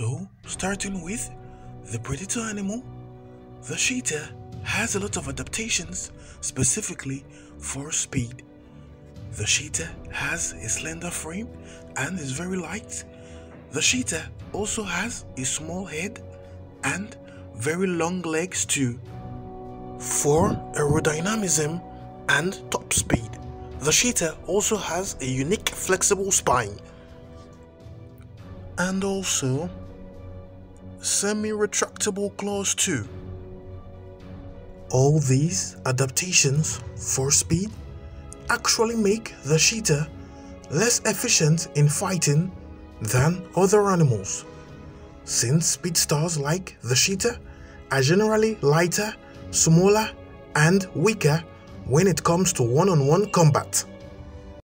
So, starting with the predator animal, the cheetah has a lot of adaptations specifically for speed. The cheetah has a slender frame and is very light. The cheetah also has a small head and very long legs too. For aerodynamism and top speed, the cheetah also has a unique flexible spine and also semi-retractable claws too. All these adaptations for speed actually make the cheetah less efficient in fighting than other animals, since speedsters like the cheetah are generally lighter, smaller, and weaker when it comes to one-on-one -on -one combat.